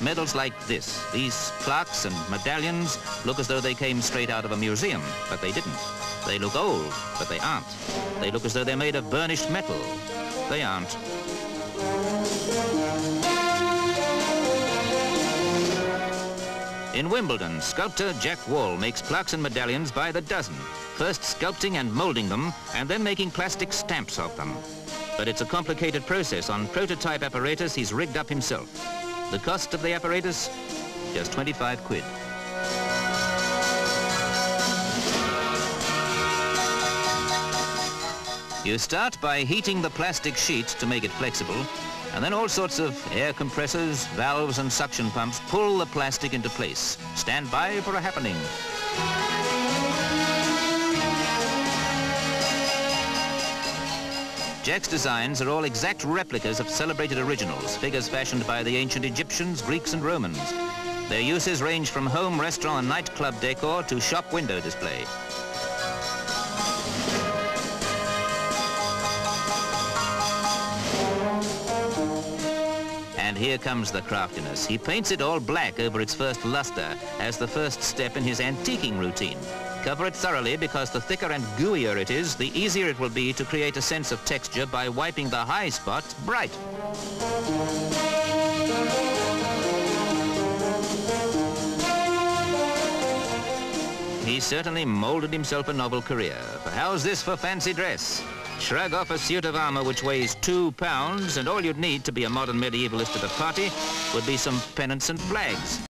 medals like this. These plaques and medallions look as though they came straight out of a museum, but they didn't. They look old, but they aren't. They look as though they're made of burnished metal. They aren't. In Wimbledon, sculptor Jack Whall makes plaques and medallions by the dozen, first sculpting and molding them, and then making plastic stamps of them. But it's a complicated process. On prototype apparatus he's rigged up himself. The cost of the apparatus? Just 25 quid. You start by heating the plastic sheet to make it flexible, and then all sorts of air compressors, valves and suction pumps pull the plastic into place. Stand by for a happening. Jack's designs are all exact replicas of celebrated originals, figures fashioned by the ancient Egyptians, Greeks and Romans. Their uses range from home, restaurant and nightclub decor to shop window display. And here comes the craftiness. He paints it all black over its first luster as the first step in his antiquing routine. Cover it thoroughly because the thicker and gooier it is, the easier it will be to create a sense of texture by wiping the high spots bright. He certainly molded himself a novel career. How's this for fancy dress? Shrug off a suit of armor which weighs two pounds, and all you'd need to be a modern medievalist at a party would be some pennants and flags.